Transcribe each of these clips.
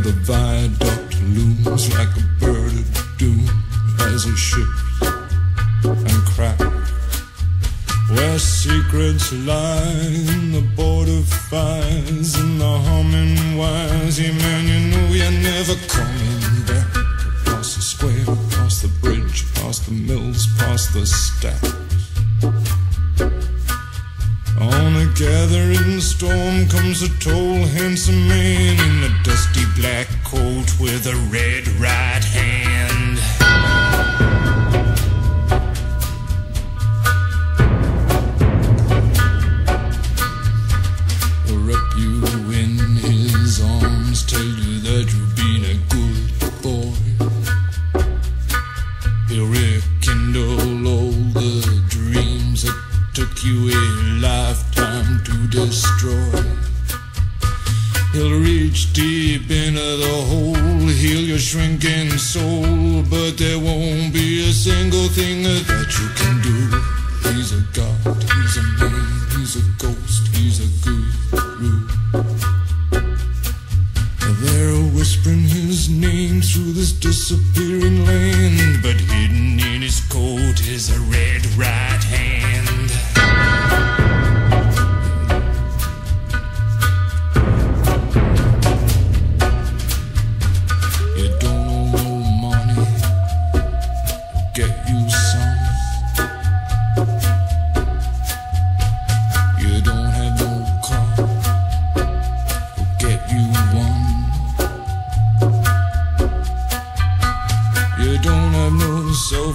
the viaduct looms like a bird of doom as it shifts and cracks. Where secrets lie in the border fires and the humming wires. Yeah, man, you know you're never coming back. Across the square, across the bridge, past the mills, past the stack. On a gathering storm comes a tall, handsome man in a dusty black coat with a red right hand. He'll reach deep into the hole, heal your shrinking soul, but there won't be a single thing that you can do. He's a god, he's a man, he's a ghost,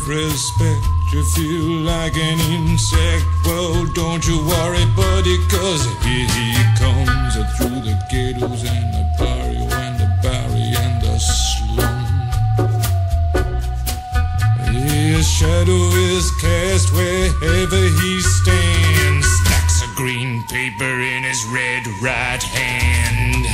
self-respect. You feel like an insect. Well, don't you worry, buddy, cause here he comes uh, through the ghettos and the barrio and the barry and the slum. His shadow is cast wherever he stands. Stacks of green paper in his red right hand.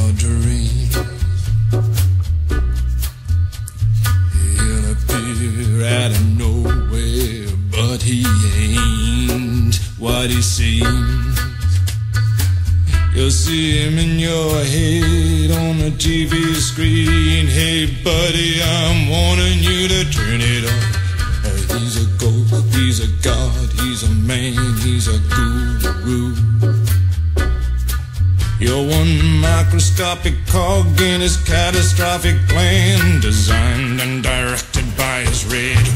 Your dreams. He'll appear out of nowhere, but he ain't what he seems. You'll see him in your head on the TV screen. Hey, buddy, I'm warning you to turn it off. He's a he's a god, he's a man, he's a guru. You're one microscopic cog in his catastrophic plan, designed and directed by his red